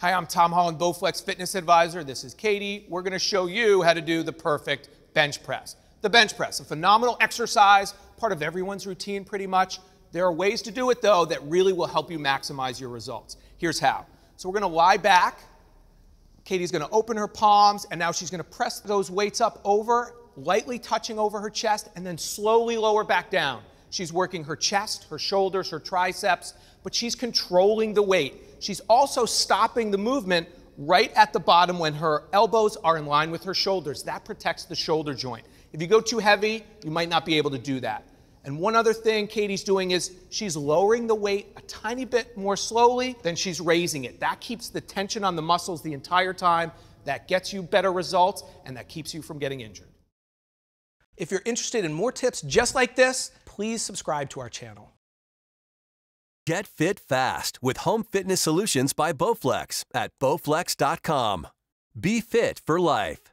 Hi, I'm Tom Holland, Bowflex Fitness Advisor. This is Katie. We're going to show you how to do the perfect bench press. The bench press, a phenomenal exercise, part of everyone's routine pretty much. There are ways to do it though that really will help you maximize your results. Here's how. So we're going to lie back. Katie's going to open her palms and now she's going to press those weights up over, lightly touching over her chest and then slowly lower back down. She's working her chest, her shoulders, her triceps, but she's controlling the weight. She's also stopping the movement right at the bottom when her elbows are in line with her shoulders. That protects the shoulder joint. If you go too heavy, you might not be able to do that. And one other thing Katie's doing is she's lowering the weight a tiny bit more slowly than she's raising it. That keeps the tension on the muscles the entire time. That gets you better results and that keeps you from getting injured. If you're interested in more tips just like this, please subscribe to our channel. Get fit fast with home fitness solutions by Bowflex at bowflex.com. Be fit for life.